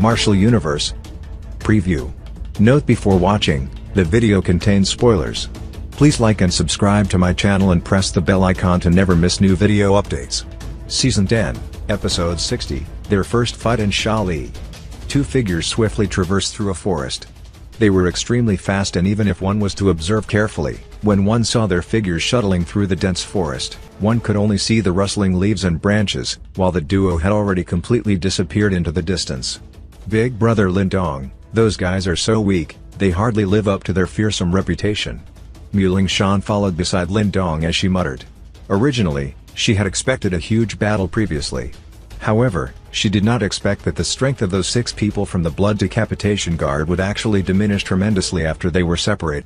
Martial Universe. Preview. Note before watching, the video contains spoilers. Please like and subscribe to my channel and press the bell icon to never miss new video updates. Season 10, Episode 60, Their First Fight in Sha Li. Two figures swiftly traversed through a forest. They were extremely fast and even if one was to observe carefully, when one saw their figures shuttling through the dense forest, one could only see the rustling leaves and branches, while the duo had already completely disappeared into the distance. Big brother Lindong, those guys are so weak, they hardly live up to their fearsome reputation. Muling Shan followed beside Lindong as she muttered. Originally, she had expected a huge battle previously. However, she did not expect that the strength of those six people from the Blood Decapitation Guard would actually diminish tremendously after they were separate.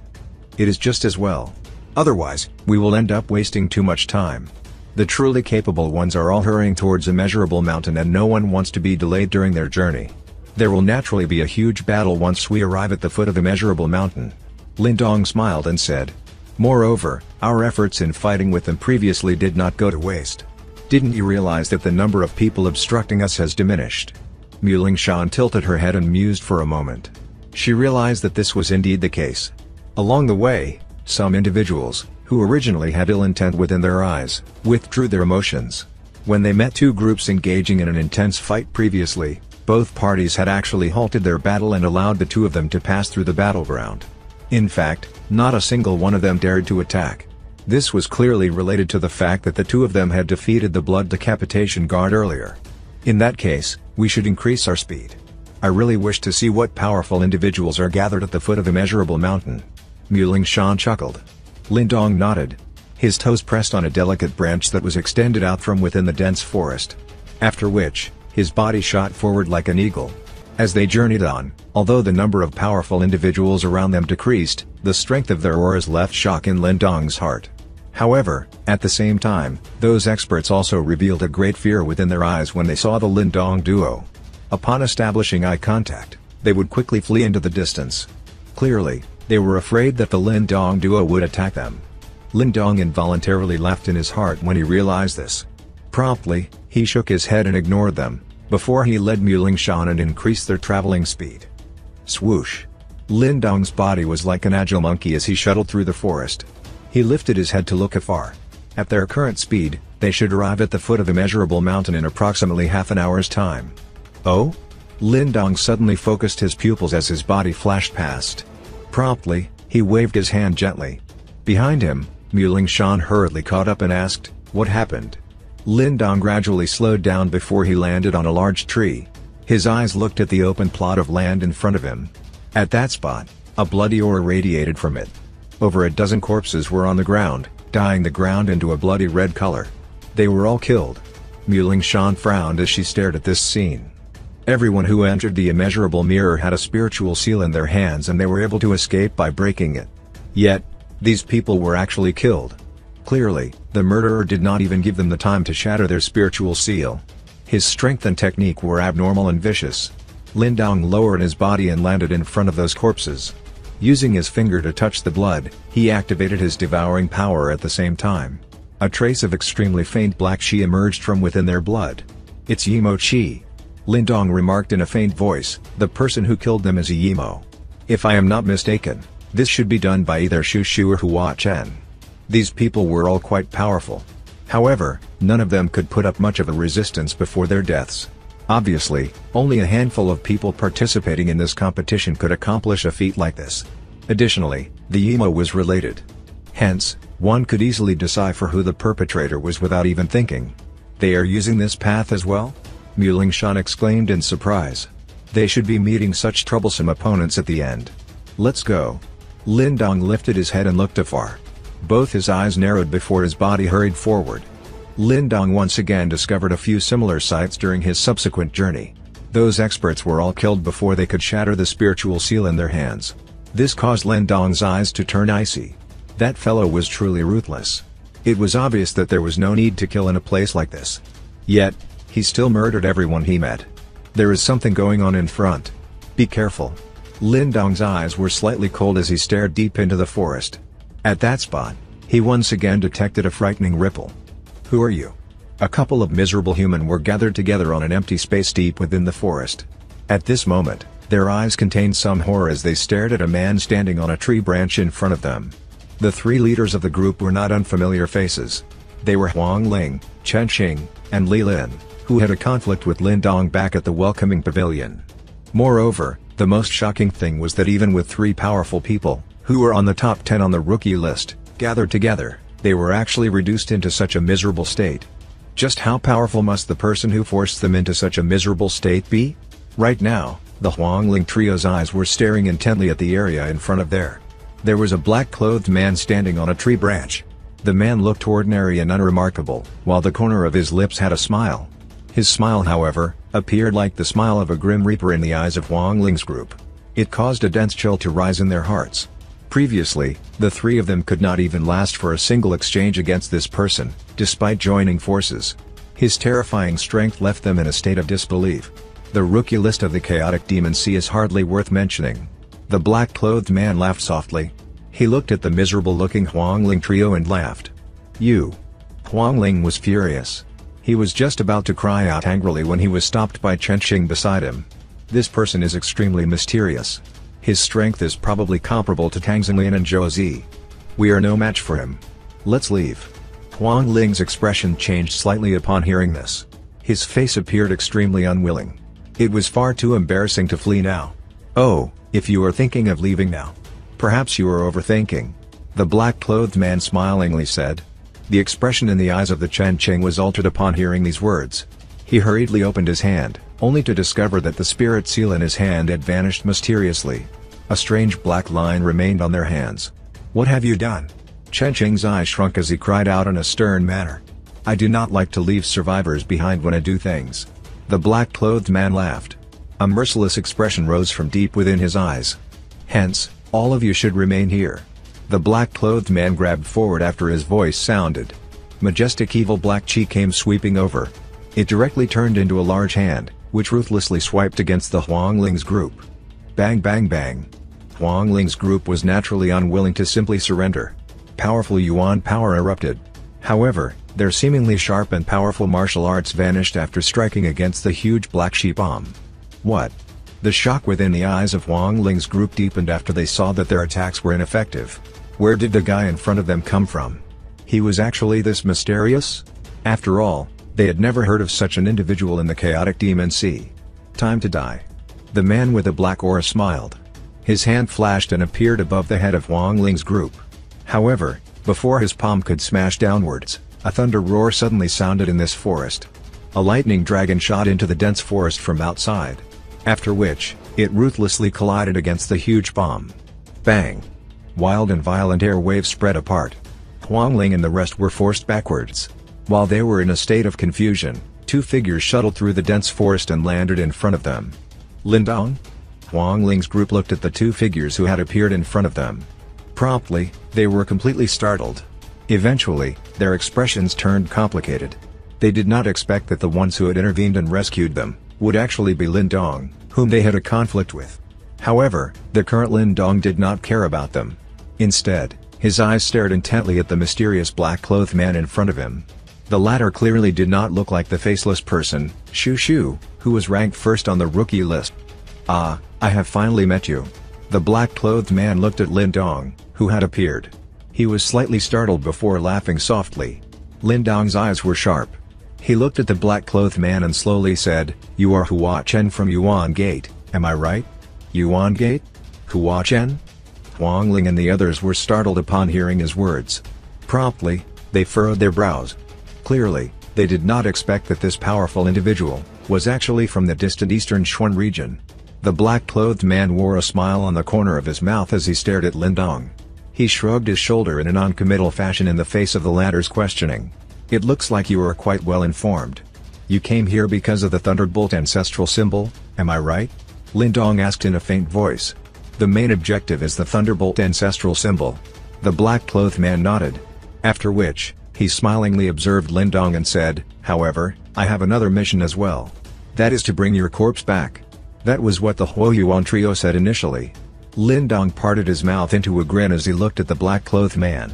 It is just as well. Otherwise, we will end up wasting too much time. The truly capable ones are all hurrying towards Immeasurable Mountain and no one wants to be delayed during their journey. There will naturally be a huge battle once we arrive at the foot of the Immeasurable Mountain. Lindong smiled and said. Moreover, our efforts in fighting with them previously did not go to waste. Didn't you realize that the number of people obstructing us has diminished? Muling Shan tilted her head and mused for a moment. She realized that this was indeed the case. Along the way, some individuals, who originally had ill intent within their eyes, withdrew their emotions. When they met two groups engaging in an intense fight previously, both parties had actually halted their battle and allowed the two of them to pass through the battleground. In fact, not a single one of them dared to attack. This was clearly related to the fact that the two of them had defeated the Blood Decapitation Guard earlier. In that case, we should increase our speed. I really wish to see what powerful individuals are gathered at the foot of Immeasurable Mountain. Muling Shan chuckled. Lindong nodded. His toes pressed on a delicate branch that was extended out from within the dense forest. After which, his body shot forward like an eagle. As they journeyed on, although the number of powerful individuals around them decreased, the strength of their auras left shock in Lindong's heart. However, at the same time, those experts also revealed a great fear within their eyes when they saw the Lindong duo. Upon establishing eye contact, they would quickly flee into the distance. Clearly, they were afraid that the Lindong duo would attack them. Lindong involuntarily laughed in his heart when he realized this. Promptly, he shook his head and ignored them, before he led Muling Shan and increased their traveling speed. Swoosh! Lin Dong's body was like an agile monkey as he shuttled through the forest. He lifted his head to look afar. At their current speed, they should arrive at the foot of Immeasurable Mountain in approximately half an hour's time. Oh? Lin Dong suddenly focused his pupils as his body flashed past. Promptly, he waved his hand gently. Behind him, Muling Shan hurriedly caught up and asked, what happened? Lindong gradually slowed down before he landed on a large tree. His eyes looked at the open plot of land in front of him. At that spot, a bloody aura radiated from it. Over a dozen corpses were on the ground, dyeing the ground into a bloody red color. They were all killed. Muling Shan frowned as she stared at this scene. Everyone who entered the immeasurable mirror had a spiritual seal in their hands and they were able to escape by breaking it. Yet, these people were actually killed. Clearly, the murderer did not even give them the time to shatter their spiritual seal. His strength and technique were abnormal and vicious. Lin Dong lowered his body and landed in front of those corpses. Using his finger to touch the blood, he activated his devouring power at the same time. A trace of extremely faint black chi emerged from within their blood. It's Yimo chi. Lindong remarked in a faint voice, the person who killed them is a Yimo. If I am not mistaken, this should be done by either Shu Shu or Hua Chen. These people were all quite powerful. However, none of them could put up much of a resistance before their deaths. Obviously, only a handful of people participating in this competition could accomplish a feat like this. Additionally, the Yimo was related. Hence, one could easily decipher who the perpetrator was without even thinking. They are using this path as well? Muling Shan exclaimed in surprise. They should be meeting such troublesome opponents at the end. Let's go. Lin Dong lifted his head and looked afar. Both his eyes narrowed before his body hurried forward. Lindong once again discovered a few similar sights during his subsequent journey. Those experts were all killed before they could shatter the spiritual seal in their hands. This caused Lindong's eyes to turn icy. That fellow was truly ruthless. It was obvious that there was no need to kill in a place like this. Yet, he still murdered everyone he met. There is something going on in front. Be careful. Lindong's eyes were slightly cold as he stared deep into the forest. At that spot, he once again detected a frightening ripple. Who are you? A couple of miserable human were gathered together on an empty space deep within the forest. At this moment, their eyes contained some horror as they stared at a man standing on a tree branch in front of them. The three leaders of the group were not unfamiliar faces. They were Huang Ling, Chen Qing, and Li Lin, who had a conflict with Lin Dong back at the welcoming pavilion. Moreover, the most shocking thing was that even with three powerful people, who were on the top 10 on the rookie list, gathered together, they were actually reduced into such a miserable state. Just how powerful must the person who forced them into such a miserable state be? Right now, the Huangling trio's eyes were staring intently at the area in front of there. There was a black-clothed man standing on a tree branch. The man looked ordinary and unremarkable, while the corner of his lips had a smile. His smile however, appeared like the smile of a grim reaper in the eyes of Huangling's group. It caused a dense chill to rise in their hearts. Previously, the three of them could not even last for a single exchange against this person, despite joining forces. His terrifying strength left them in a state of disbelief. The rookie list of the Chaotic Demon Sea is hardly worth mentioning. The black-clothed man laughed softly. He looked at the miserable-looking Huangling trio and laughed. You. Huangling was furious. He was just about to cry out angrily when he was stopped by Chen Qing beside him. This person is extremely mysterious. His strength is probably comparable to Tang Xinlian and Zhou Zi. We are no match for him. Let's leave. Huang Ling's expression changed slightly upon hearing this. His face appeared extremely unwilling. It was far too embarrassing to flee now. Oh, if you are thinking of leaving now. Perhaps you are overthinking. The black-clothed man smilingly said. The expression in the eyes of the Chen Qing was altered upon hearing these words. He hurriedly opened his hand, only to discover that the spirit seal in his hand had vanished mysteriously. A strange black line remained on their hands. What have you done? Chen Qing's eyes shrunk as he cried out in a stern manner. I do not like to leave survivors behind when I do things. The black-clothed man laughed. A merciless expression rose from deep within his eyes. Hence, all of you should remain here. The black-clothed man grabbed forward after his voice sounded. Majestic evil black chi came sweeping over. It directly turned into a large hand, which ruthlessly swiped against the Huangling's group. Bang bang bang. Huangling's group was naturally unwilling to simply surrender. Powerful Yuan power erupted. However, their seemingly sharp and powerful martial arts vanished after striking against the huge black sheep bomb. What? The shock within the eyes of Huang Ling's group deepened after they saw that their attacks were ineffective. Where did the guy in front of them come from? He was actually this mysterious? After all, they had never heard of such an individual in the chaotic demon sea. Time to die. The man with the black aura smiled. His hand flashed and appeared above the head of Huang Ling's group. However, before his palm could smash downwards, a thunder roar suddenly sounded in this forest. A lightning dragon shot into the dense forest from outside. After which, it ruthlessly collided against the huge bomb. Bang! Wild and violent air waves spread apart. Huangling and the rest were forced backwards. While they were in a state of confusion, two figures shuttled through the dense forest and landed in front of them. Lindong? Huangling's group looked at the two figures who had appeared in front of them. Promptly, they were completely startled. Eventually, their expressions turned complicated. They did not expect that the ones who had intervened and rescued them, would actually be Lin Dong, whom they had a conflict with. However, the current Lin Dong did not care about them. Instead, his eyes stared intently at the mysterious black-clothed man in front of him. The latter clearly did not look like the faceless person, Shu Shu, who was ranked first on the rookie list. Ah, I have finally met you. The black-clothed man looked at Lin Dong, who had appeared. He was slightly startled before laughing softly. Lin Dong's eyes were sharp. He looked at the black-clothed man and slowly said, You are Hua Chen from Yuan Gate, am I right? Yuan Gate? Hua Chen? Huang Ling and the others were startled upon hearing his words. Promptly, they furrowed their brows. Clearly, they did not expect that this powerful individual, was actually from the distant eastern Xuan region. The black-clothed man wore a smile on the corner of his mouth as he stared at Lin Dong. He shrugged his shoulder in a non-committal fashion in the face of the latter's questioning. It looks like you are quite well informed. You came here because of the Thunderbolt ancestral symbol, am I right? Lindong asked in a faint voice. The main objective is the Thunderbolt ancestral symbol. The black-clothed man nodded. After which, he smilingly observed Lindong and said, However, I have another mission as well. That is to bring your corpse back. That was what the Huoyuan trio said initially. Lindong parted his mouth into a grin as he looked at the black-clothed man.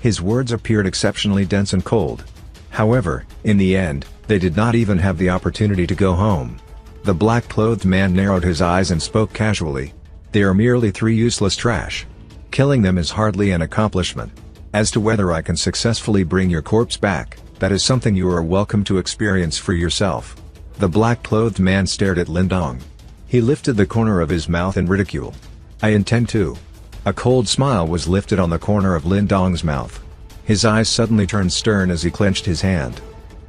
His words appeared exceptionally dense and cold. However, in the end, they did not even have the opportunity to go home. The black-clothed man narrowed his eyes and spoke casually. They are merely three useless trash. Killing them is hardly an accomplishment. As to whether I can successfully bring your corpse back, that is something you are welcome to experience for yourself. The black-clothed man stared at Lin Dong. He lifted the corner of his mouth in ridicule. I intend to. A cold smile was lifted on the corner of Lin Dong's mouth. His eyes suddenly turned stern as he clenched his hand.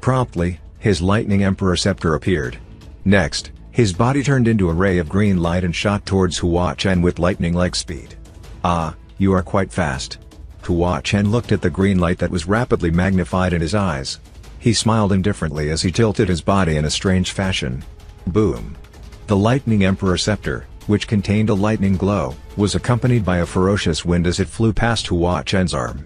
Promptly, his lightning emperor scepter appeared. Next, his body turned into a ray of green light and shot towards Hua Chen with lightning-like speed. Ah, you are quite fast. Hua Chen looked at the green light that was rapidly magnified in his eyes. He smiled indifferently as he tilted his body in a strange fashion. Boom. The lightning emperor scepter, which contained a lightning glow, was accompanied by a ferocious wind as it flew past Hua Chen's arm.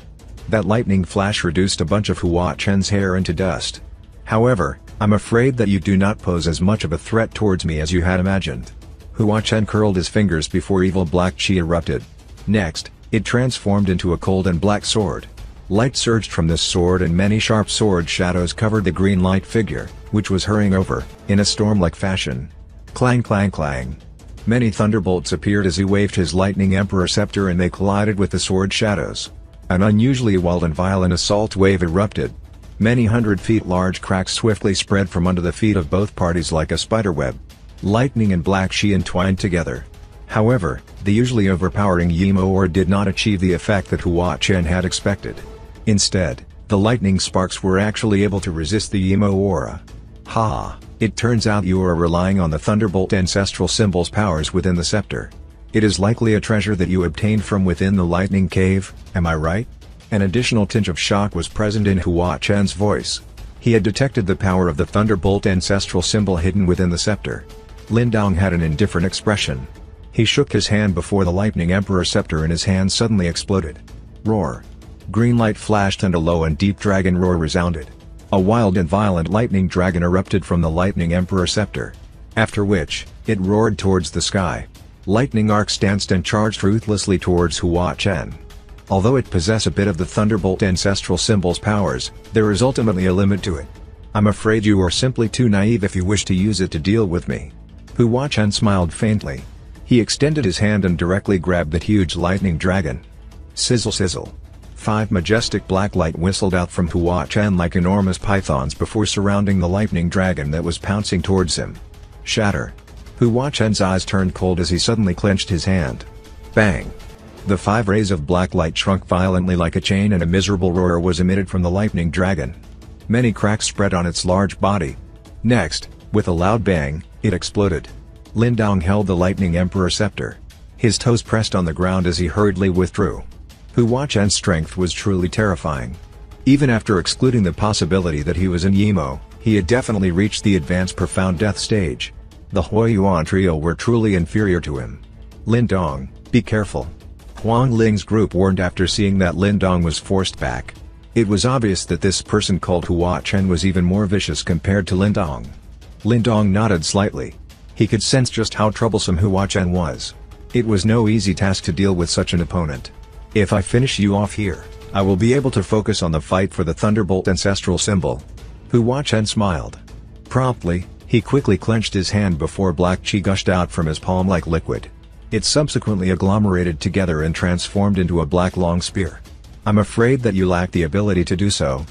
That lightning flash reduced a bunch of Hua Chen's hair into dust. However, I'm afraid that you do not pose as much of a threat towards me as you had imagined. Hua Chen curled his fingers before evil black chi erupted. Next, it transformed into a cold and black sword. Light surged from this sword and many sharp sword shadows covered the green light figure, which was hurrying over, in a storm-like fashion. Clang clang clang. Many thunderbolts appeared as he waved his lightning emperor scepter and they collided with the sword shadows. An unusually wild and violent assault wave erupted. Many hundred feet large cracks swiftly spread from under the feet of both parties like a spiderweb. Lightning and Black chi entwined together. However, the usually overpowering Yimo Aura did not achieve the effect that Hua Chen had expected. Instead, the lightning sparks were actually able to resist the Yimo Aura. Ha! It turns out you are relying on the Thunderbolt ancestral symbol's powers within the scepter. It is likely a treasure that you obtained from within the lightning cave, am I right? An additional tinge of shock was present in Hua Chen's voice. He had detected the power of the Thunderbolt ancestral symbol hidden within the scepter. Lin Dong had an indifferent expression. He shook his hand before the Lightning Emperor scepter in his hand suddenly exploded. Roar. Green light flashed and a low and deep dragon roar resounded. A wild and violent lightning dragon erupted from the Lightning Emperor scepter. After which, it roared towards the sky. Lightning arcs danced and charged ruthlessly towards Hua Chen. Although it possess a bit of the Thunderbolt ancestral symbol's powers, there is ultimately a limit to it. I'm afraid you are simply too naive if you wish to use it to deal with me. Hua Chen smiled faintly. He extended his hand and directly grabbed that huge lightning dragon. Sizzle sizzle. Five majestic black light whistled out from Hua Chen like enormous pythons before surrounding the lightning dragon that was pouncing towards him. Shatter. Hua Chen's eyes turned cold as he suddenly clenched his hand. Bang! The five rays of black light shrunk violently like a chain and a miserable roar was emitted from the lightning dragon. Many cracks spread on its large body. Next, with a loud bang, it exploded. Lin Dong held the lightning emperor scepter. His toes pressed on the ground as he hurriedly withdrew. Hua Chen's strength was truly terrifying. Even after excluding the possibility that he was in Yimo, he had definitely reached the advanced profound death stage. The Huo trio were truly inferior to him. Lin Dong, be careful. Huang Ling's group warned after seeing that Lin Dong was forced back. It was obvious that this person called Hua Chen was even more vicious compared to Lin Dong. Lin Dong nodded slightly. He could sense just how troublesome Hua Chen was. It was no easy task to deal with such an opponent. If I finish you off here, I will be able to focus on the fight for the Thunderbolt ancestral symbol. Hua Chen smiled. Promptly, he quickly clenched his hand before black chi gushed out from his palm like liquid. It subsequently agglomerated together and transformed into a black long spear. I'm afraid that you lack the ability to do so.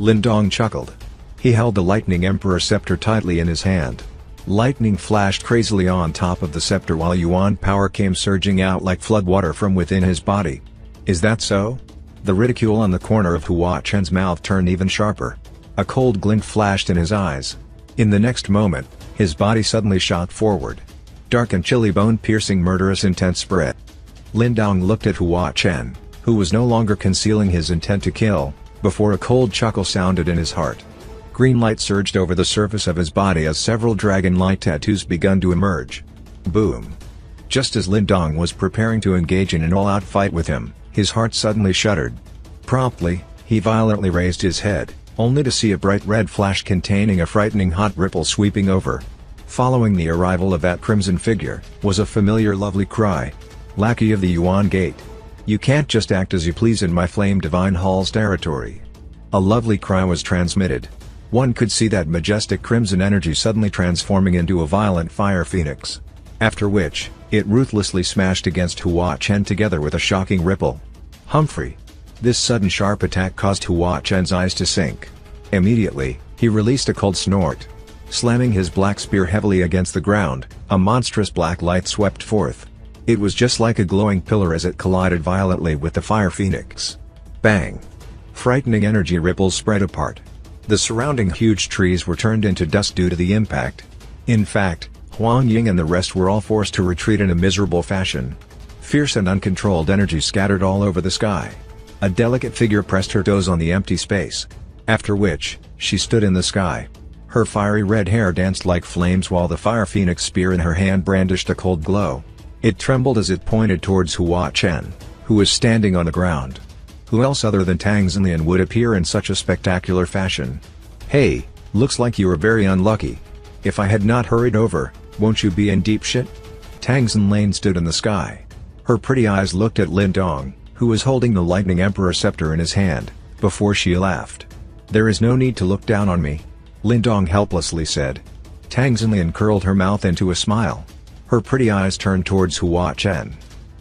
Lin Dong chuckled. He held the Lightning Emperor scepter tightly in his hand. Lightning flashed crazily on top of the scepter while Yuan power came surging out like floodwater from within his body. Is that so? The ridicule on the corner of Hua Chen's mouth turned even sharper. A cold glint flashed in his eyes. In the next moment, his body suddenly shot forward. Dark and chilly bone-piercing murderous intent spread. Lin Dong looked at Hua Chen, who was no longer concealing his intent to kill, before a cold chuckle sounded in his heart. Green light surged over the surface of his body as several dragon light tattoos begun to emerge. Boom. Just as Lin Dong was preparing to engage in an all-out fight with him, his heart suddenly shuddered. Promptly, he violently raised his head, only to see a bright red flash containing a frightening hot ripple sweeping over. Following the arrival of that crimson figure, was a familiar lovely cry. Lackey of the Yuan Gate. You can't just act as you please in my Flame Divine Hall's territory. A lovely cry was transmitted. One could see that majestic crimson energy suddenly transforming into a violent fire phoenix. After which, it ruthlessly smashed against Hua Chen together with a shocking ripple. Humphrey. This sudden sharp attack caused Hua Chen's eyes to sink. Immediately, he released a cold snort. Slamming his black spear heavily against the ground, a monstrous black light swept forth. It was just like a glowing pillar as it collided violently with the fire phoenix. Bang! Frightening energy ripples spread apart. The surrounding huge trees were turned into dust due to the impact. In fact, Huang Ling and the rest were all forced to retreat in a miserable fashion. Fierce and uncontrolled energy scattered all over the sky. A delicate figure pressed her toes on the empty space. After which, she stood in the sky. Her fiery red hair danced like flames while the fire phoenix spear in her hand brandished a cold glow. It trembled as it pointed towards Hua Chen, who was standing on the ground. Who else other than Tang Xinlian would appear in such a spectacular fashion? Hey, looks like you are very unlucky. If I had not hurried over, won't you be in deep shit? Tang Xinlian stood in the sky. Her pretty eyes looked at Lin Dong, who was holding the Lightning Emperor scepter in his hand, before she laughed. There is no need to look down on me. Lin Dong helplessly said. Tang Xinlian curled her mouth into a smile. Her pretty eyes turned towards Hua Chen.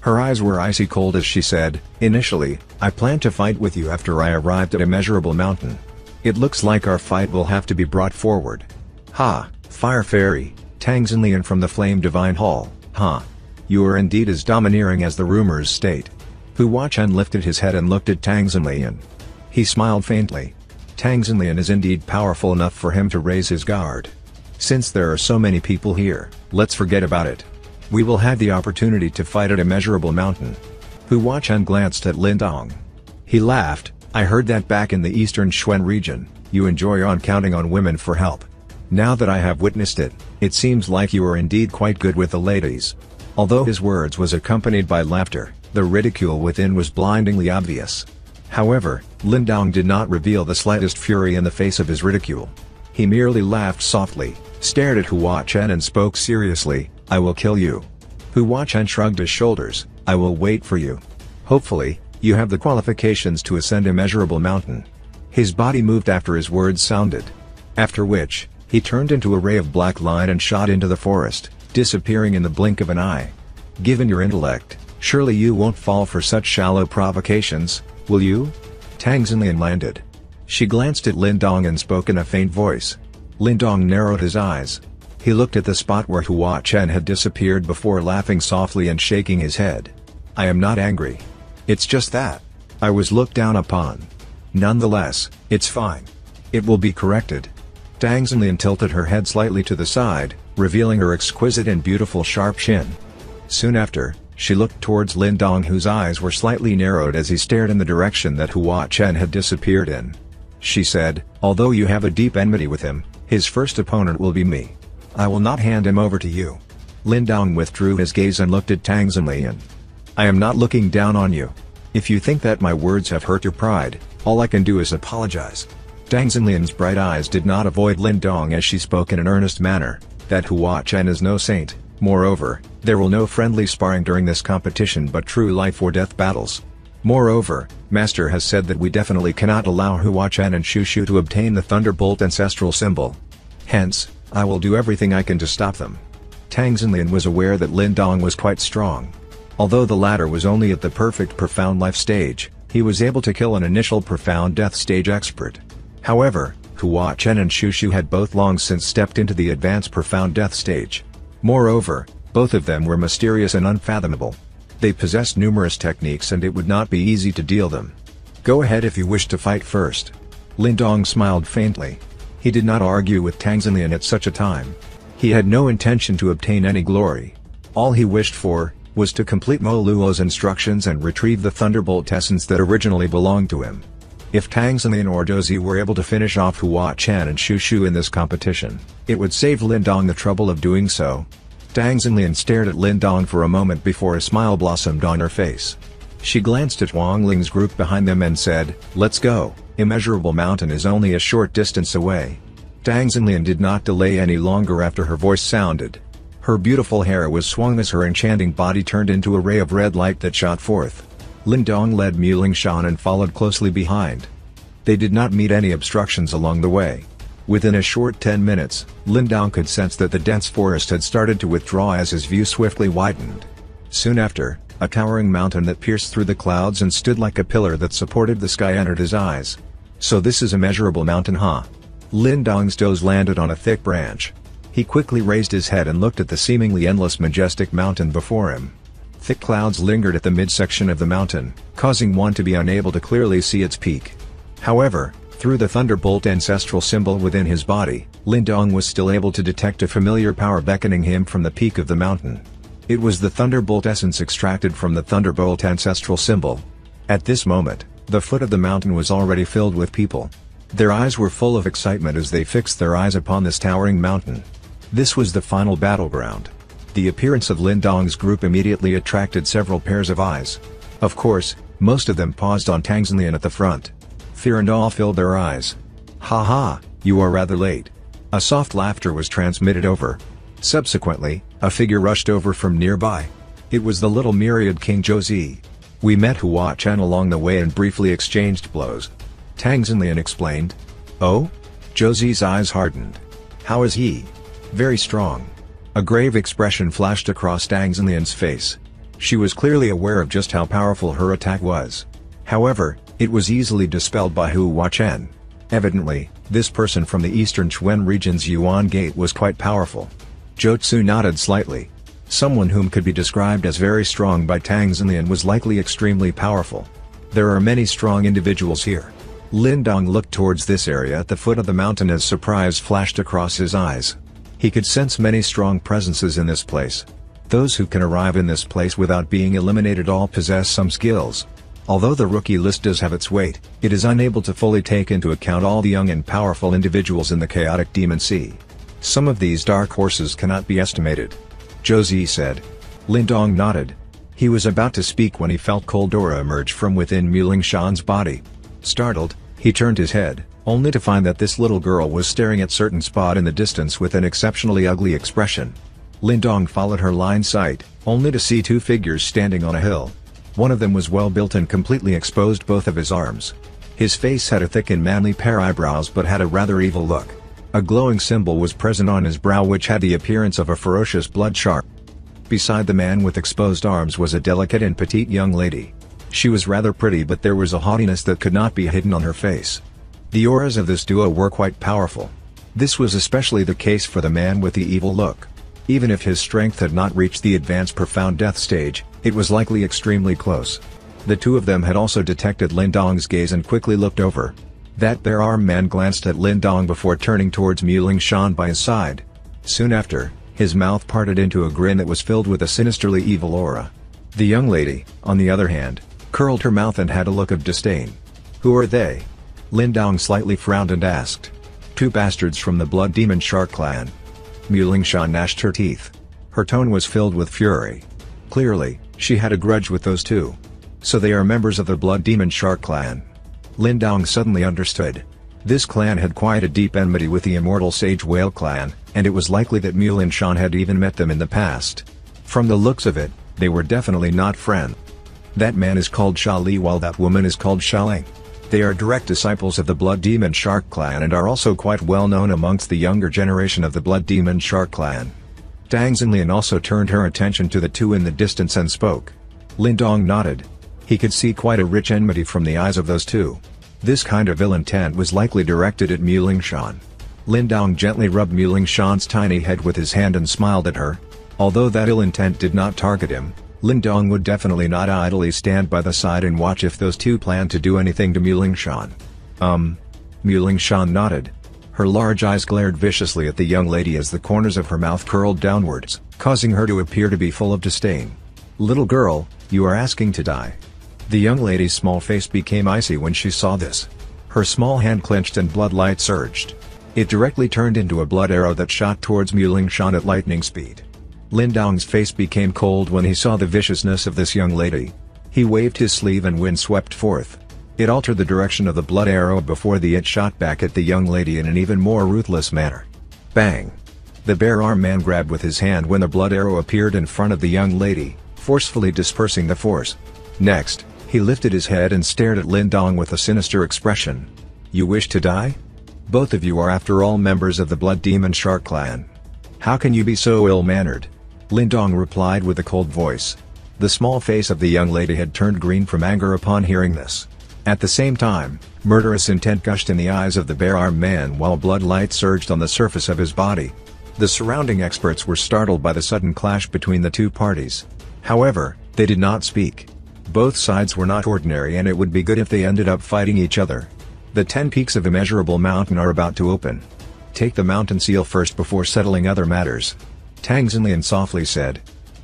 Her eyes were icy cold as she said, Initially, I planned to fight with you after I arrived at Immeasurable Mountain. It looks like our fight will have to be brought forward. Ha, Fire Fairy, Tang Xinlian from the Flame Divine Hall, huh? You are indeed as domineering as the rumors state. Hua Chen lifted his head and looked at Tang Xinlian. He smiled faintly. Tang Xinlian is indeed powerful enough for him to raise his guard. Since there are so many people here, let's forget about it. We will have the opportunity to fight at Immeasurable Mountain. Hua Chen glanced at Lin Dong. He laughed, I heard that back in the eastern Xuan region, you enjoy on counting on women for help. Now that I have witnessed it, it seems like you are indeed quite good with the ladies. Although his words was accompanied by laughter, the ridicule within was blindingly obvious. However, Lin Dong did not reveal the slightest fury in the face of his ridicule. He merely laughed softly, stared at Hua Chen and spoke seriously, I will kill you. Hua Chen shrugged his shoulders, I will wait for you. Hopefully, you have the qualifications to ascend immeasurable mountain. His body moved after his words sounded. After which, he turned into a ray of black light and shot into the forest, disappearing in the blink of an eye. Given your intellect, surely you won't fall for such shallow provocations, will you? Tang Xinlian landed. She glanced at Lin Dong and spoke in a faint voice. Lin Dong narrowed his eyes. He looked at the spot where Hua Chen had disappeared before laughing softly and shaking his head. I am not angry. It's just that. I was looked down upon. Nonetheless, it's fine. It will be corrected. Tang Xinlian tilted her head slightly to the side, revealing her exquisite and beautiful sharp chin. Soon after, she looked towards Lin Dong whose eyes were slightly narrowed as he stared in the direction that Hua Chen had disappeared in. She said, although you have a deep enmity with him, his first opponent will be me. I will not hand him over to you. Lin Dong withdrew his gaze and looked at Tang Xinlian. I am not looking down on you. If you think that my words have hurt your pride, all I can do is apologize. Tang Xinlian's bright eyes did not avoid Lin Dong as she spoke in an earnest manner, that Hua Chen is no saint, moreover, there will no friendly sparring during this competition but true life or death battles. Moreover, Master has said that we definitely cannot allow Hua Chen and Shu Shu to obtain the Thunderbolt ancestral symbol. Hence, I will do everything I can to stop them. Tang Xinlian was aware that Lin Dong was quite strong. Although the latter was only at the perfect profound life stage, he was able to kill an initial profound death stage expert. However, Hua Chen and Shu Shu had both long since stepped into the advanced profound death stage. Moreover, both of them were mysterious and unfathomable. They possessed numerous techniques and it would not be easy to deal them. Go ahead if you wish to fight first. Lin Dong smiled faintly. He did not argue with Tang Xinlian at such a time. He had no intention to obtain any glory. All he wished for, was to complete Mo Luo's instructions and retrieve the Thunderbolt essence that originally belonged to him. If Tang Xinlian or Dozi were able to finish off Hua Chen and Shu Shu in this competition, it would save Lin Dong the trouble of doing so. Tang Xinlian stared at Lin Dong for a moment before a smile blossomed on her face. She glanced at Huang Ling's group behind them and said, Let's go, Immeasurable Mountain is only a short distance away. Tang Xinlian did not delay any longer after her voice sounded. Her beautiful hair was swung as her enchanting body turned into a ray of red light that shot forth. Lin Dong led Mu Shan and followed closely behind. They did not meet any obstructions along the way. Within a short 10 minutes, Lin Dong could sense that the dense forest had started to withdraw as his view swiftly widened. Soon after, a towering mountain that pierced through the clouds and stood like a pillar that supported the sky entered his eyes. So this is Immeasurable mountain huh? Lindong's toes landed on a thick branch. He quickly raised his head and looked at the seemingly endless majestic mountain before him. Thick clouds lingered at the midsection of the mountain, causing one to be unable to clearly see its peak. However, through the Thunderbolt ancestral symbol within his body, Lindong was still able to detect a familiar power beckoning him from the peak of the mountain. It was the Thunderbolt essence extracted from the Thunderbolt ancestral symbol. At this moment, the foot of the mountain was already filled with people. Their eyes were full of excitement as they fixed their eyes upon this towering mountain. This was the final battleground. The appearance of Lin Dong's group immediately attracted several pairs of eyes. Of course, most of them paused on Tang Xinlian at the front. Fear and awe filled their eyes. Ha ha, you are rather late. A soft laughter was transmitted over. Subsequently, a figure rushed over from nearby. It was the little myriad King Josie. We met Hua Chen along the way and briefly exchanged blows. Tang Xinlian explained. Oh? Josie's eyes hardened. How is he? Very strong. A grave expression flashed across Tang Xinlian's face. She was clearly aware of just how powerful her attack was. However, it was easily dispelled by Hua Chen. Evidently, this person from the eastern Xuan region's Yuan Gate was quite powerful. Jotsu nodded slightly. Someone whom could be described as very strong by Tang Xinlian was likely extremely powerful. There are many strong individuals here. Lindong looked towards this area at the foot of the mountain as surprise flashed across his eyes. He could sense many strong presences in this place. Those who can arrive in this place without being eliminated all possess some skills. Although the rookie list does have its weight, it is unable to fully take into account all the young and powerful individuals in the chaotic demon sea. Some of these dark horses cannot be estimated. Josie said. Lindong nodded. He was about to speak when he felt cold aura emerge from within Muling Shan's body. Startled, he turned his head, only to find that this little girl was staring at certain spot in the distance with an exceptionally ugly expression. Lindong followed her line sight, only to see two figures standing on a hill. One of them was well built and completely exposed both of his arms. His face had a thick and manly pair eyebrows but had a rather evil look. A glowing symbol was present on his brow which had the appearance of a ferocious blood shark. Beside the man with exposed arms was a delicate and petite young lady. She was rather pretty but there was a haughtiness that could not be hidden on her face. The auras of this duo were quite powerful. This was especially the case for the man with the evil look. Even if his strength had not reached the advanced profound death stage, it was likely extremely close. The two of them had also detected Lin Dong's gaze and quickly looked over. That bare arm man glanced at Lindong before turning towards Muling Shan by his side. Soon after, his mouth parted into a grin that was filled with a sinisterly evil aura. The young lady, on the other hand, curled her mouth and had a look of disdain. Who are they? Lindong slightly frowned and asked. Two bastards from the Blood Demon Shark clan. Muling Shan gnashed her teeth. Her tone was filled with fury. Clearly, she had a grudge with those two. So they are members of the Blood Demon Shark clan. Lindong suddenly understood. This clan had quite a deep enmity with the Immortal Sage Whale clan, and it was likely that Muling Shan had even met them in the past. From the looks of it, they were definitely not friends. That man is called Sha Li while that woman is called Sha Ling. They are direct disciples of the Blood Demon Shark clan and are also quite well known amongst the younger generation of the Blood Demon Shark clan. Tang Xinlian also turned her attention to the two in the distance and spoke. Lindong nodded. He could see quite a rich enmity from the eyes of those two. This kind of ill intent was likely directed at Muling Shan. Lindong gently rubbed Muling Shan's tiny head with his hand and smiled at her. Although that ill intent did not target him, Lindong would definitely not idly stand by the side and watch if those two planned to do anything to Muling Shan. Um. Muling Shan nodded. Her large eyes glared viciously at the young lady as the corners of her mouth curled downwards, causing her to appear to be full of disdain. Little girl, you are asking to die. The young lady's small face became icy when she saw this. Her small hand clenched and blood light surged. It directly turned into a blood arrow that shot towards Muling Shan at lightning speed. Lin Dong's face became cold when he saw the viciousness of this young lady. He waved his sleeve and wind swept forth. It altered the direction of the blood arrow before the it shot back at the young lady in an even more ruthless manner. Bang! The bare arm man grabbed with his hand when the blood arrow appeared in front of the young lady, forcefully dispersing the force. Next, he lifted his head and stared at Lindong with a sinister expression. You wish to die? Both of you are after all members of the Blood Demon Shark clan. How can you be so ill-mannered? Lindong replied with a cold voice. The small face of the young lady had turned green from anger upon hearing this. At the same time, murderous intent gushed in the eyes of the bare-armed man while blood light surged on the surface of his body. The surrounding experts were startled by the sudden clash between the two parties. However, they did not speak. Both sides were not ordinary and it would be good if they ended up fighting each other. The ten peaks of Immeasurable Mountain are about to open. Take the mountain seal first before settling other matters. Tang Xinlian softly said.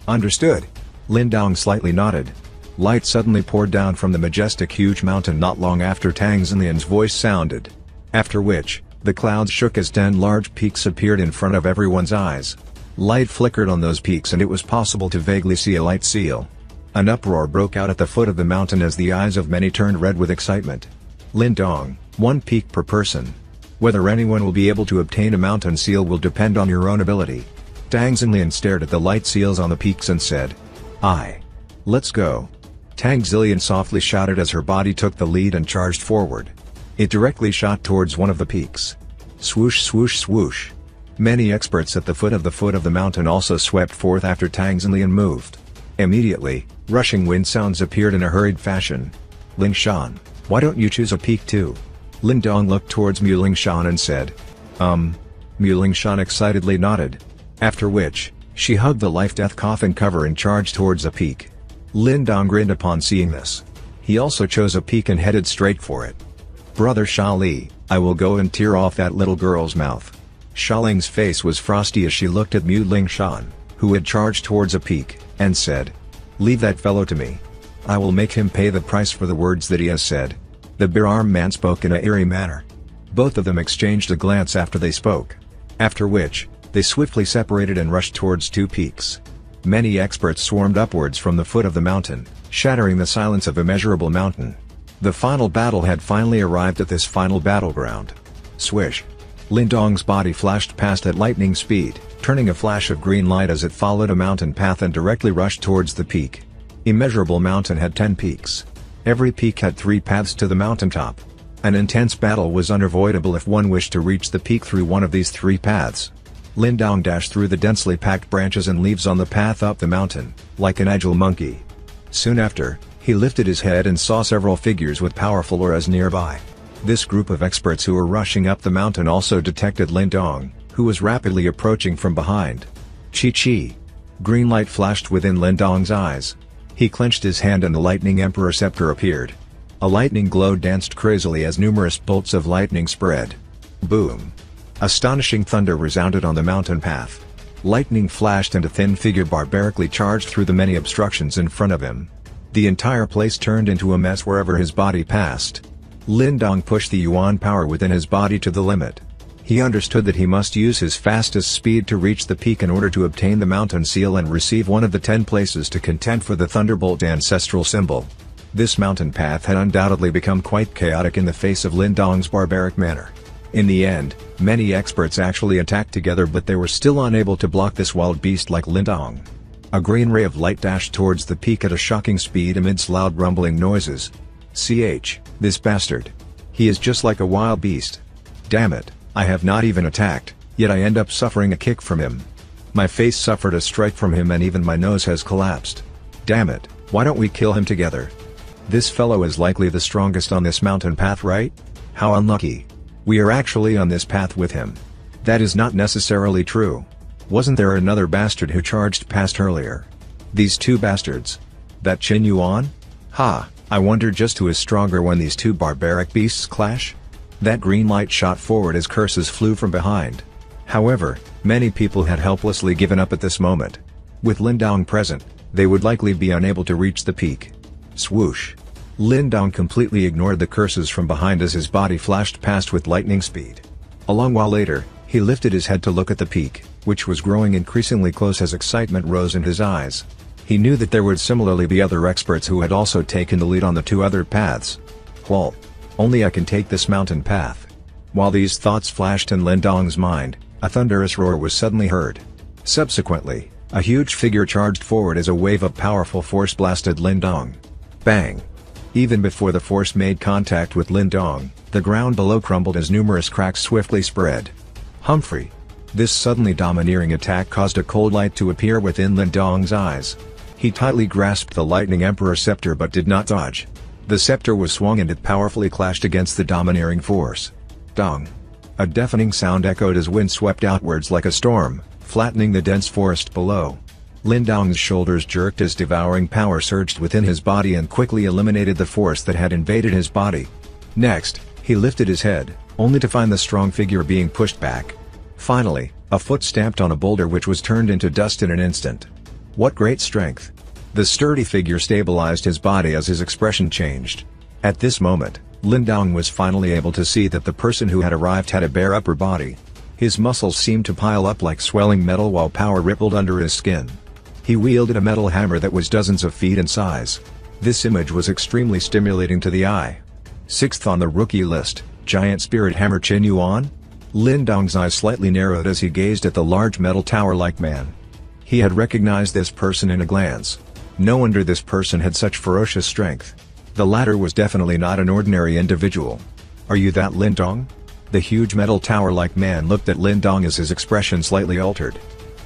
Understood. Lin Dong slightly nodded. Light suddenly poured down from the majestic huge mountain not long after Tang Xinlian's voice sounded. After which, the clouds shook as ten large peaks appeared in front of everyone's eyes. Light flickered on those peaks and it was possible to vaguely see a light seal. An uproar broke out at the foot of the mountain as the eyes of many turned red with excitement. Lin Dong, one peak per person. Whether anyone will be able to obtain a mountain seal will depend on your own ability. Tang Xinlian stared at the light seals on the peaks and said, Aye. Let's go. Tang Xinlian softly shouted as her body took the lead and charged forward. It directly shot towards one of the peaks. Swoosh swoosh swoosh. Many experts at the foot of the foot of the mountain also swept forth after Tang Xinlian moved. Immediately, rushing wind sounds appeared in a hurried fashion. Ling Shan, why don't you choose a peak too? Lin Dong looked towards Mu Ling Shan and said. Um. Mu Ling Shan excitedly nodded. After which, she hugged the life-death coffin cover and charged towards a peak. Lin Dong grinned upon seeing this. He also chose a peak and headed straight for it. Brother Sha Li, I will go and tear off that little girl's mouth. Sha Ling's face was frosty as she looked at Mu Ling Shan, who had charged towards a peak, and said. Leave that fellow to me. I will make him pay the price for the words that he has said. The bare-armed man spoke in a eerie manner. Both of them exchanged a glance after they spoke. After which, they swiftly separated and rushed towards two peaks. Many experts swarmed upwards from the foot of the mountain, shattering the silence of immeasurable mountain. The final battle had finally arrived at this final battleground. Swish. Lindong's body flashed past at lightning speed, turning a flash of green light as it followed a mountain path and directly rushed towards the peak. Immeasurable Mountain had 10 peaks. Every peak had three paths to the mountaintop. An intense battle was unavoidable if one wished to reach the peak through one of these three paths. Lindong dashed through the densely packed branches and leaves on the path up the mountain, like an agile monkey. Soon after, he lifted his head and saw several figures with powerful auras nearby. This group of experts who were rushing up the mountain also detected Lindong, who was rapidly approaching from behind. Chi Chi. Green light flashed within Lindong's eyes. He clenched his hand and the Lightning Emperor scepter appeared. A lightning glow danced crazily as numerous bolts of lightning spread. Boom. Astonishing thunder resounded on the mountain path. Lightning flashed and a thin figure barbarically charged through the many obstructions in front of him. The entire place turned into a mess wherever his body passed. Lindong pushed the Yuan power within his body to the limit. He understood that he must use his fastest speed to reach the peak in order to obtain the mountain seal and receive one of the ten places to contend for the Thunderbolt ancestral symbol. This mountain path had undoubtedly become quite chaotic in the face of Lindong's barbaric manner. In the end, many experts actually attacked together but they were still unable to block this wild beast like Lindong. A green ray of light dashed towards the peak at a shocking speed amidst loud rumbling noises. CH, this bastard. He is just like a wild beast. Damn it, I have not even attacked, yet I end up suffering a kick from him. My face suffered a strike from him and even my nose has collapsed. Damn it, why don't we kill him together? This fellow is likely the strongest on this mountain path right? How unlucky. We are actually on this path with him. That is not necessarily true. Wasn't there another bastard who charged past earlier? These two bastards. That Qin Yuan? Ha, I wonder just who is stronger when these two barbaric beasts clash? That green light shot forward as curses flew from behind. However, many people had helplessly given up at this moment. With Lindong present, they would likely be unable to reach the peak. Swoosh. Lindong completely ignored the curses from behind as his body flashed past with lightning speed. A long while later, he lifted his head to look at the peak, which was growing increasingly close as excitement rose in his eyes. He knew that there would similarly be other experts who had also taken the lead on the two other paths. Well, only I can take this mountain path. While these thoughts flashed in Lindong's mind, a thunderous roar was suddenly heard. Subsequently, a huge figure charged forward as a wave of powerful force blasted Lindong. Bang! Even before the force made contact with Lin Dong, the ground below crumbled as numerous cracks swiftly spread. Humphrey. This suddenly domineering attack caused a cold light to appear within Lin Dong's eyes. He tightly grasped the Lightning Emperor scepter but did not dodge. The scepter was swung and it powerfully clashed against the domineering force. Dong. A deafening sound echoed as wind swept outwards like a storm, flattening the dense forest below. Lin Dong's shoulders jerked as devouring power surged within his body and quickly eliminated the force that had invaded his body. Next, he lifted his head, only to find the strong figure being pushed back. Finally, a foot stamped on a boulder which was turned into dust in an instant. What great strength! The sturdy figure stabilized his body as his expression changed. At this moment, Lin Dong was finally able to see that the person who had arrived had a bare upper body. His muscles seemed to pile up like swelling metal while power rippled under his skin. He wielded a metal hammer that was dozens of feet in size. This image was extremely stimulating to the eye. Sixth on the rookie list, Giant Spirit Hammer Qin Yuan? Lin Dong's eyes slightly narrowed as he gazed at the large metal tower-like man. He had recognized this person in a glance. No wonder this person had such ferocious strength. The latter was definitely not an ordinary individual. Are you that Lin Dong? The huge metal tower-like man looked at Lin Dong as his expression slightly altered.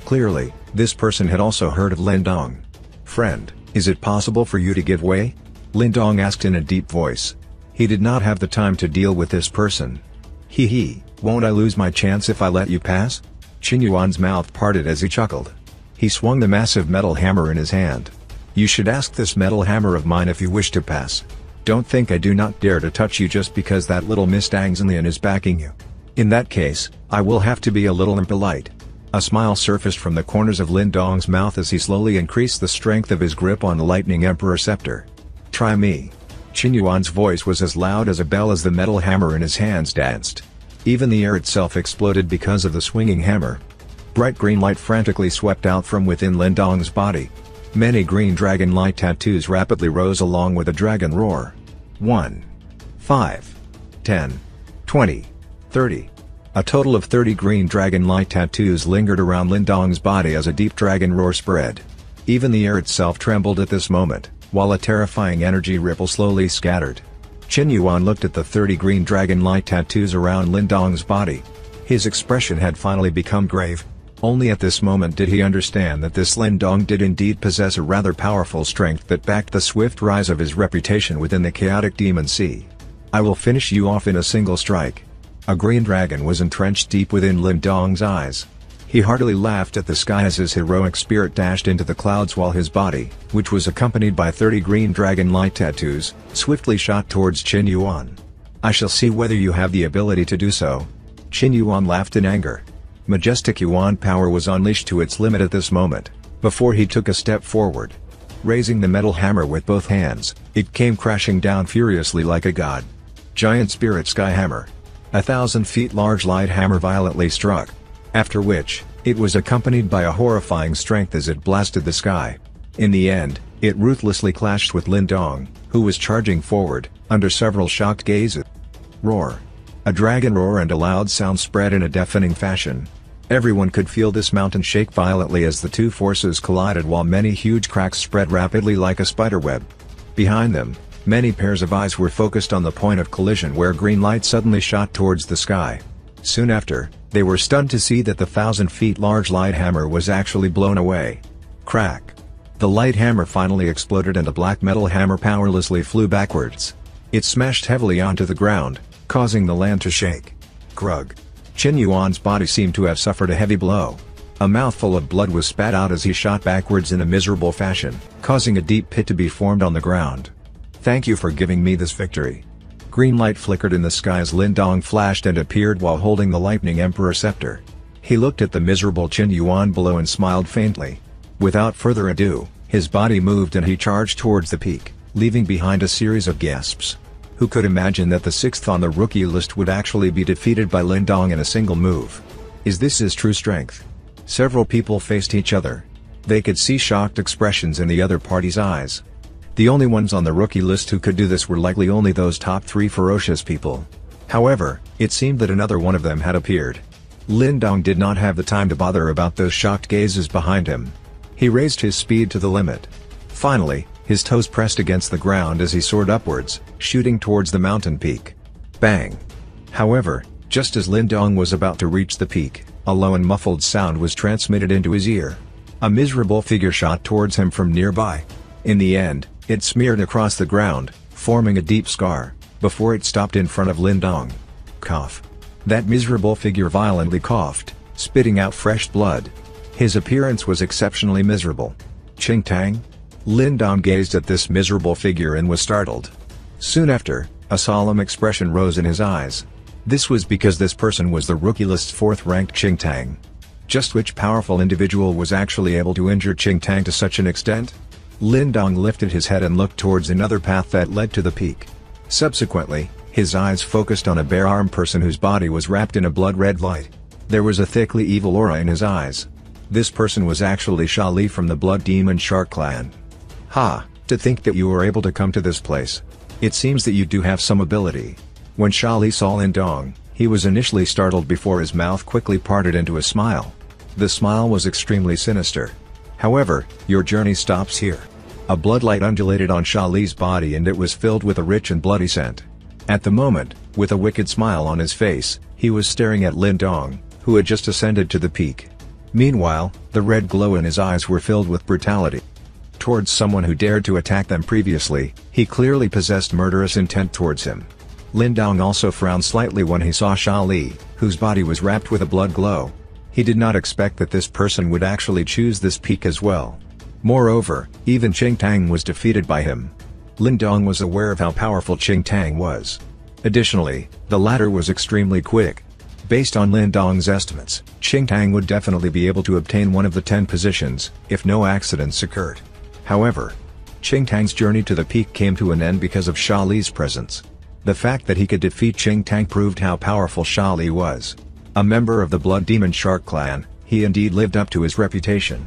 Clearly, this person had also heard of Lin Dong. Friend, is it possible for you to give way? Lin Dong asked in a deep voice. He did not have the time to deal with this person. Hee hee, won't I lose my chance if I let you pass? Qin Yuan's mouth parted as he chuckled. He swung the massive metal hammer in his hand. You should ask this metal hammer of mine if you wish to pass. Don't think I do not dare to touch you just because that little Miss Tang Xinlian is backing you. In that case, I will have to be a little impolite. A smile surfaced from the corners of Lin Dong's mouth as he slowly increased the strength of his grip on the Lightning Emperor scepter. Try me. Qin Yuan's voice was as loud as a bell as the metal hammer in his hands danced. Even the air itself exploded because of the swinging hammer. Bright green light frantically swept out from within Lin Dong's body, Many green dragon light tattoos rapidly rose along with a dragon roar. 1. 5. 10. 20. 30. A total of 30 green dragon light tattoos lingered around Lin Dong's body as a deep dragon roar spread. Even the air itself trembled at this moment, while a terrifying energy ripple slowly scattered. Qin Yuan looked at the 30 green dragon light tattoos around Lin Dong's body. His expression had finally become grave, only at this moment did he understand that this Lin Dong did indeed possess a rather powerful strength that backed the swift rise of his reputation within the chaotic demon sea. I will finish you off in a single strike. A green dragon was entrenched deep within Lin Dong's eyes. He heartily laughed at the sky as his heroic spirit dashed into the clouds while his body, which was accompanied by 30 green dragon light tattoos, swiftly shot towards Qin Yuan. I shall see whether you have the ability to do so. Qin Yuan laughed in anger. Majestic Yuan power was unleashed to its limit at this moment, before he took a step forward. Raising the metal hammer with both hands, it came crashing down furiously like a god. Giant Spirit Sky Hammer. A thousand feet large light hammer violently struck. After which, it was accompanied by a horrifying strength as it blasted the sky. In the end, it ruthlessly clashed with Lin Dong, who was charging forward, under several shocked gazes. Roar. A dragon roar and a loud sound spread in a deafening fashion, Everyone could feel this mountain shake violently as the two forces collided while many huge cracks spread rapidly like a spiderweb. Behind them, many pairs of eyes were focused on the point of collision where green light suddenly shot towards the sky. Soon after, they were stunned to see that the thousand feet large light hammer was actually blown away. Crack. The light hammer finally exploded and the black metal hammer powerlessly flew backwards. It smashed heavily onto the ground, causing the land to shake. Grug. Qin Yuan's body seemed to have suffered a heavy blow. A mouthful of blood was spat out as he shot backwards in a miserable fashion, causing a deep pit to be formed on the ground. Thank you for giving me this victory. Green light flickered in the sky as Lin Dong flashed and appeared while holding the Lightning Emperor scepter. He looked at the miserable Qin Yuan below and smiled faintly. Without further ado, his body moved and he charged towards the peak, leaving behind a series of gasps. Who could imagine that the sixth on the rookie list would actually be defeated by Lin Dong in a single move? Is this his true strength? Several people faced each other. They could see shocked expressions in the other party's eyes. The only ones on the rookie list who could do this were likely only those top three ferocious people. However, it seemed that another one of them had appeared. Lin Dong did not have the time to bother about those shocked gazes behind him. He raised his speed to the limit. Finally, His toes pressed against the ground as he soared upwards, shooting towards the mountain peak. Bang! However, just as Lin Dong was about to reach the peak, a low and muffled sound was transmitted into his ear. A miserable figure shot towards him from nearby. In the end, it smeared across the ground, forming a deep scar, before it stopped in front of Lin Dong. Cough. That miserable figure violently coughed, spitting out fresh blood. His appearance was exceptionally miserable. Ching Tang? Lin Dong gazed at this miserable figure and was startled. Soon after, a solemn expression rose in his eyes. This was because this person was the rookie list's fourth-ranked Ching Tang. Just which powerful individual was actually able to injure Ching Tang to such an extent? Lin Dong lifted his head and looked towards another path that led to the peak. Subsequently, his eyes focused on a bare-armed person whose body was wrapped in a blood-red light. There was a thickly evil aura in his eyes. This person was actually Sha Li from the Blood Demon Shark clan. Ha, to think that you were able to come to this place. It seems that you do have some ability. When Sha Li saw Lin Dong, he was initially startled before his mouth quickly parted into a smile. The smile was extremely sinister. However, your journey stops here. A bloodlight undulated on Sha Li's body and it was filled with a rich and bloody scent. At the moment, with a wicked smile on his face, he was staring at Lin Dong, who had just ascended to the peak. Meanwhile, the red glow in his eyes were filled with brutality towards someone who dared to attack them previously, he clearly possessed murderous intent towards him. Lin Dong also frowned slightly when he saw Sha Li, whose body was wrapped with a blood glow. He did not expect that this person would actually choose this peak as well. Moreover, even Ching Tang was defeated by him. Lin Dong was aware of how powerful Ching Tang was. Additionally, the latter was extremely quick. Based on Lin Dong's estimates, Ching Tang would definitely be able to obtain one of the 10 positions, if no accidents occurred. However, Ching Tang's journey to the peak came to an end because of Sha Li's presence. The fact that he could defeat Ching Tang proved how powerful Sha Li was. A member of the Blood Demon Shark clan, he indeed lived up to his reputation.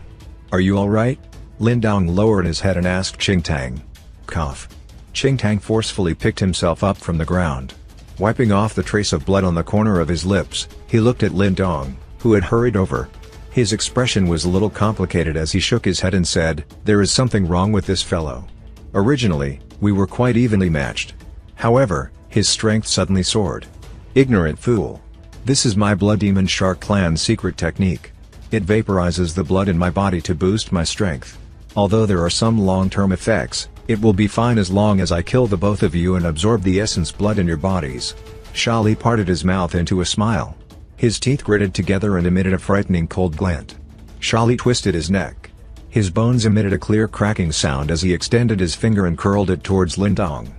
Are you alright? Lin Dong lowered his head and asked Ching Tang. Cough. Ching Tang forcefully picked himself up from the ground. Wiping off the trace of blood on the corner of his lips, he looked at Lin Dong, who had hurried over, his expression was a little complicated as he shook his head and said, There is something wrong with this fellow. Originally, we were quite evenly matched. However, his strength suddenly soared. Ignorant fool. This is my Blood Demon Shark clan's secret technique. It vaporizes the blood in my body to boost my strength. Although there are some long-term effects, it will be fine as long as I kill the both of you and absorb the essence blood in your bodies. Sha Li parted his mouth into a smile. His teeth gritted together and emitted a frightening cold glint. Sha Li twisted his neck. His bones emitted a clear cracking sound as he extended his finger and curled it towards Lin Dong.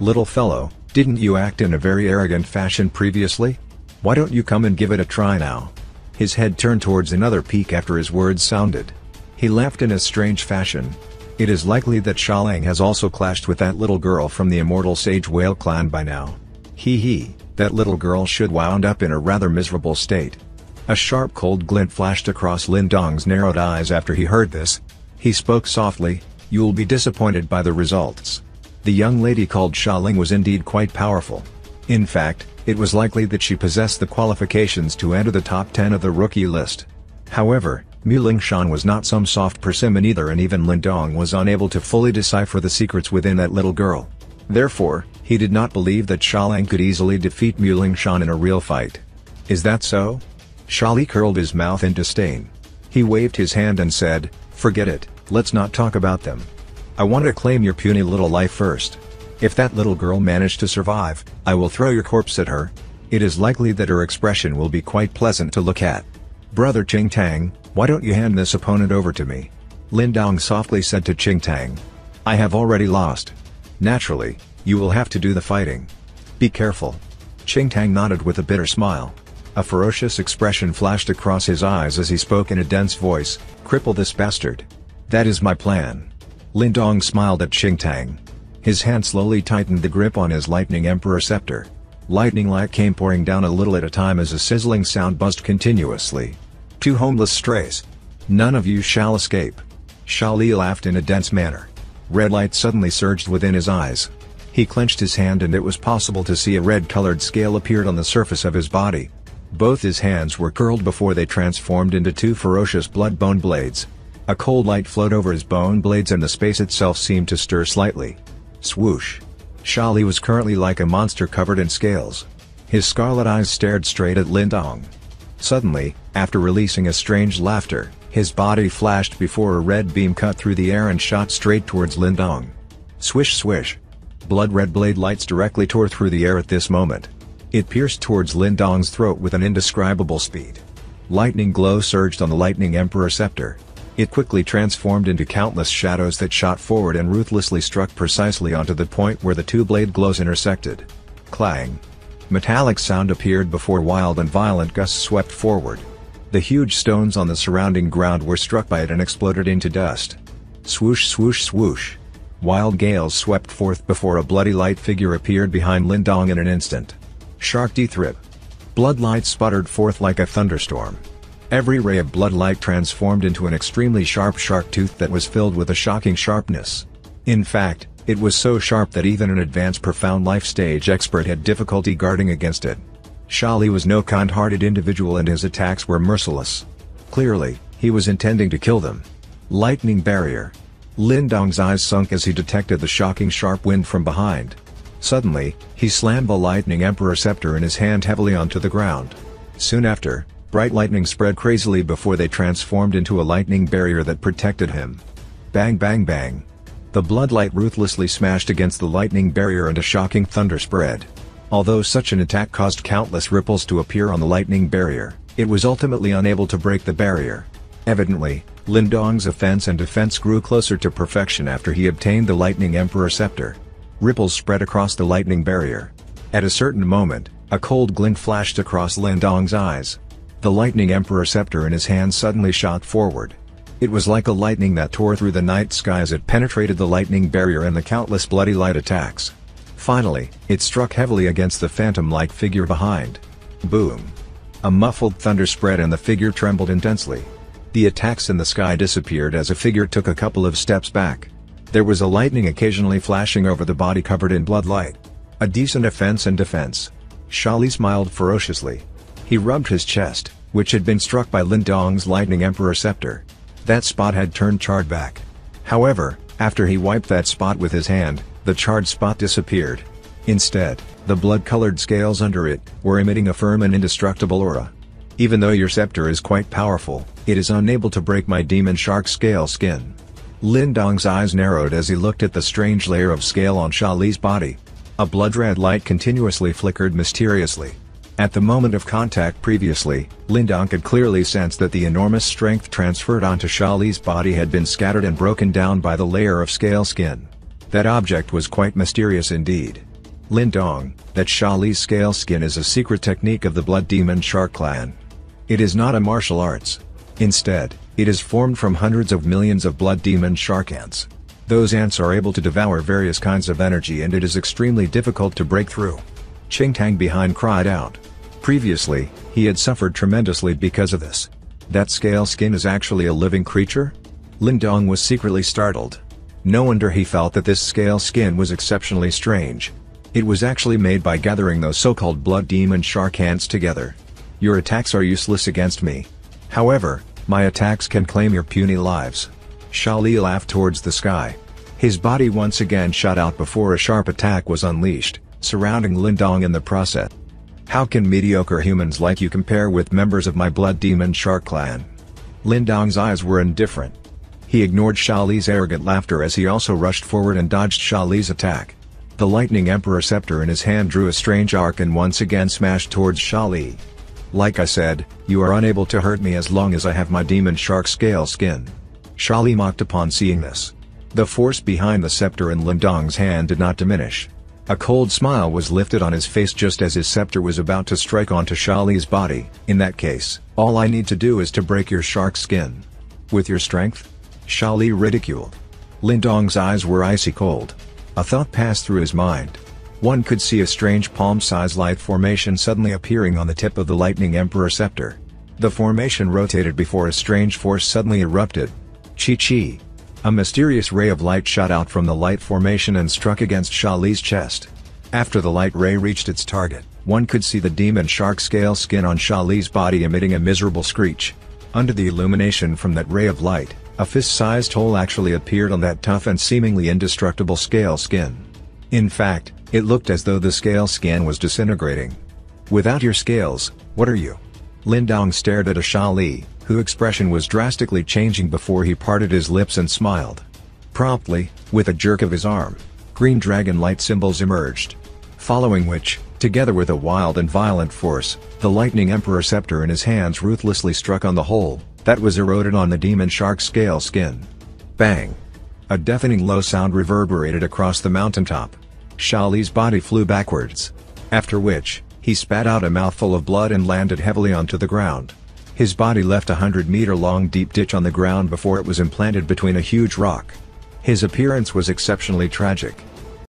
Little fellow, didn't you act in a very arrogant fashion previously? Why don't you come and give it a try now? His head turned towards another peak after his words sounded. He laughed in a strange fashion. It is likely that Sha Lang has also clashed with that little girl from the immortal Sage Whale clan by now. Hee hee that little girl should wound up in a rather miserable state. A sharp cold glint flashed across Lin Dong's narrowed eyes after he heard this. He spoke softly, you'll be disappointed by the results. The young lady called Sha Ling was indeed quite powerful. In fact, it was likely that she possessed the qualifications to enter the top 10 of the rookie list. However, Mu Shan was not some soft persimmon either and even Lin Dong was unable to fully decipher the secrets within that little girl. Therefore, he did not believe that Sha Lang could easily defeat Mu Shan in a real fight. Is that so? Sha Li curled his mouth in disdain. He waved his hand and said, Forget it, let's not talk about them. I want to claim your puny little life first. If that little girl managed to survive, I will throw your corpse at her. It is likely that her expression will be quite pleasant to look at. Brother Ching Tang, why don't you hand this opponent over to me? Lin Dong softly said to Ching Tang. I have already lost. Naturally, you will have to do the fighting. Be careful. Ching Tang nodded with a bitter smile. A ferocious expression flashed across his eyes as he spoke in a dense voice, cripple this bastard. That is my plan. Lin Dong smiled at Ching Tang. His hand slowly tightened the grip on his lightning emperor scepter. Lightning light came pouring down a little at a time as a sizzling sound buzzed continuously. Two homeless strays. None of you shall escape. Sha Li laughed in a dense manner. Red light suddenly surged within his eyes. He clenched his hand and it was possible to see a red-colored scale appeared on the surface of his body. Both his hands were curled before they transformed into two ferocious blood-bone blades. A cold light flowed over his bone blades and the space itself seemed to stir slightly. Swoosh. Sha Li was currently like a monster covered in scales. His scarlet eyes stared straight at Lin Dong. Suddenly, after releasing a strange laughter, his body flashed before a red beam cut through the air and shot straight towards Lin Dong. Swish swish. Blood-red blade lights directly tore through the air at this moment. It pierced towards Lin Dong's throat with an indescribable speed. Lightning glow surged on the Lightning Emperor scepter. It quickly transformed into countless shadows that shot forward and ruthlessly struck precisely onto the point where the two blade glows intersected. Clang. Metallic sound appeared before wild and violent gusts swept forward. The huge stones on the surrounding ground were struck by it and exploded into dust. Swoosh swoosh swoosh. Wild gales swept forth before a bloody light figure appeared behind Lin Dong in an instant. Shark Dethrib. Bloodlight sputtered forth like a thunderstorm. Every ray of bloodlight transformed into an extremely sharp shark tooth that was filled with a shocking sharpness. In fact, it was so sharp that even an advanced profound life stage expert had difficulty guarding against it. Sha Li was no kind-hearted individual and his attacks were merciless. Clearly, he was intending to kill them. Lightning Barrier. Lin Dong's eyes sunk as he detected the shocking sharp wind from behind. Suddenly, he slammed the Lightning Emperor scepter in his hand heavily onto the ground. Soon after, bright lightning spread crazily before they transformed into a lightning barrier that protected him. Bang bang bang. The bloodlight ruthlessly smashed against the lightning barrier and a shocking thunder spread. Although such an attack caused countless ripples to appear on the lightning barrier, it was ultimately unable to break the barrier. Evidently, Lin Dong's offense and defense grew closer to perfection after he obtained the Lightning Emperor Scepter. Ripples spread across the lightning barrier. At a certain moment, a cold glint flashed across Lin Dong's eyes. The Lightning Emperor Scepter in his hand suddenly shot forward. It was like a lightning that tore through the night sky as it penetrated the lightning barrier and the countless bloody light attacks. Finally, it struck heavily against the phantom-like figure behind. Boom! A muffled thunder spread and the figure trembled intensely. The attacks in the sky disappeared as a figure took a couple of steps back. There was a lightning occasionally flashing over the body covered in bloodlight. A decent offense and defense. Sha Li smiled ferociously. He rubbed his chest, which had been struck by Lin Dong's lightning emperor scepter. That spot had turned charred back. However, after he wiped that spot with his hand, the charred spot disappeared. Instead, the blood-colored scales under it, were emitting a firm and indestructible aura. Even though your scepter is quite powerful, it is unable to break my demon shark scale skin. Lin Dong's eyes narrowed as he looked at the strange layer of scale on Sha Li's body. A blood-red light continuously flickered mysteriously. At the moment of contact previously, Lin Dong could clearly sense that the enormous strength transferred onto Sha Li's body had been scattered and broken down by the layer of scale skin. That object was quite mysterious indeed. Lin Dong, that Sha Li's scale skin is a secret technique of the Blood Demon Shark clan. It is not a martial arts. Instead, it is formed from hundreds of millions of blood demon shark ants. Those ants are able to devour various kinds of energy and it is extremely difficult to break through. Ching Tang behind cried out. Previously, he had suffered tremendously because of this. That scale skin is actually a living creature? Lin Dong was secretly startled. No wonder he felt that this scale skin was exceptionally strange. It was actually made by gathering those so-called blood demon shark ants together. Your attacks are useless against me. However, my attacks can claim your puny lives. Sha Li laughed towards the sky. His body once again shot out before a sharp attack was unleashed, surrounding Lin Dong in the process. How can mediocre humans like you compare with members of my blood demon shark clan? Lin Dong's eyes were indifferent. He ignored Sha Li's arrogant laughter as he also rushed forward and dodged Sha Li's attack. The lightning emperor scepter in his hand drew a strange arc and once again smashed towards Sha Li. Like I said, you are unable to hurt me as long as I have my demon shark scale skin. Sha Li mocked upon seeing this. The force behind the scepter in Lin Dong's hand did not diminish. A cold smile was lifted on his face just as his scepter was about to strike onto Sha Li's body. In that case, all I need to do is to break your shark skin. With your strength? Sha Li ridiculed. Lin Dong's eyes were icy cold. A thought passed through his mind. One could see a strange palm-sized light formation suddenly appearing on the tip of the Lightning Emperor scepter. The formation rotated before a strange force suddenly erupted. Chi-Chi. A mysterious ray of light shot out from the light formation and struck against Sha Li's chest. After the light ray reached its target, one could see the demon shark scale skin on Sha Li's body emitting a miserable screech. Under the illumination from that ray of light, A fist-sized hole actually appeared on that tough and seemingly indestructible scale skin. In fact, it looked as though the scale skin was disintegrating. Without your scales, what are you? Lin Dong stared at a Sha Li, whose expression was drastically changing before he parted his lips and smiled. Promptly, with a jerk of his arm, green dragon light symbols emerged. Following which, together with a wild and violent force, the lightning emperor scepter in his hands ruthlessly struck on the hole, that was eroded on the demon shark scale skin. Bang! A deafening low sound reverberated across the mountaintop. Sha Li's body flew backwards. After which, he spat out a mouthful of blood and landed heavily onto the ground. His body left a hundred meter long deep ditch on the ground before it was implanted between a huge rock. His appearance was exceptionally tragic.